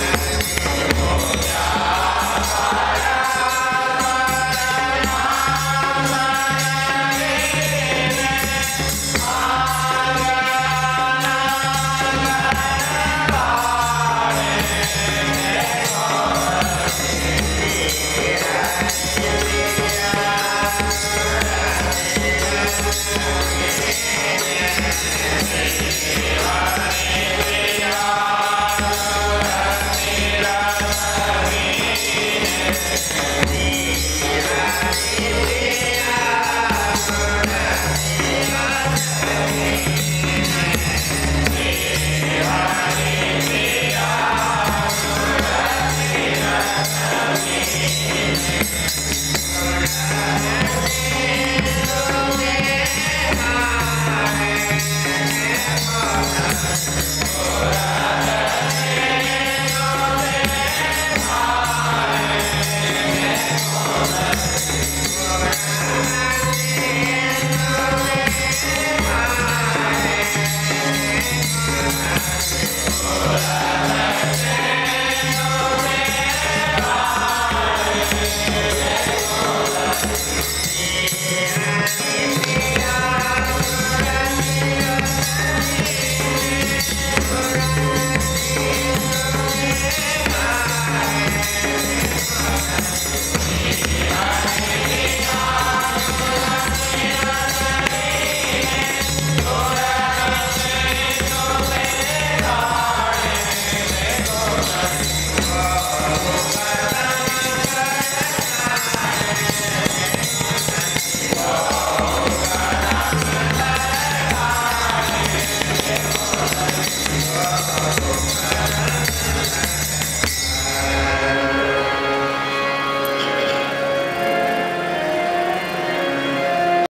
time.